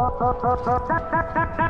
Ha ha ha ha!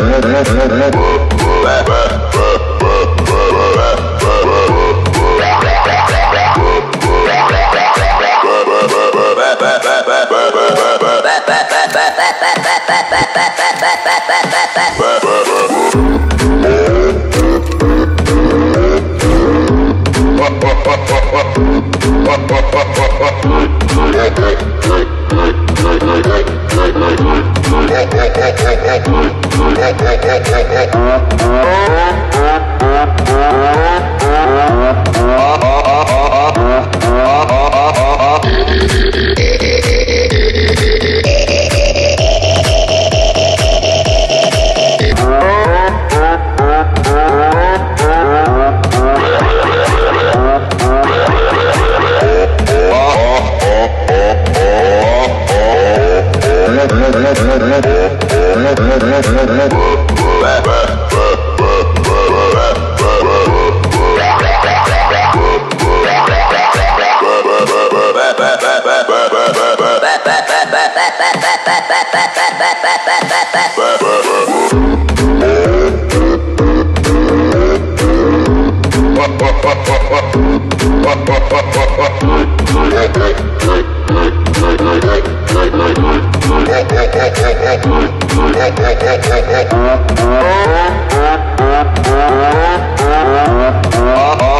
Thank Oh,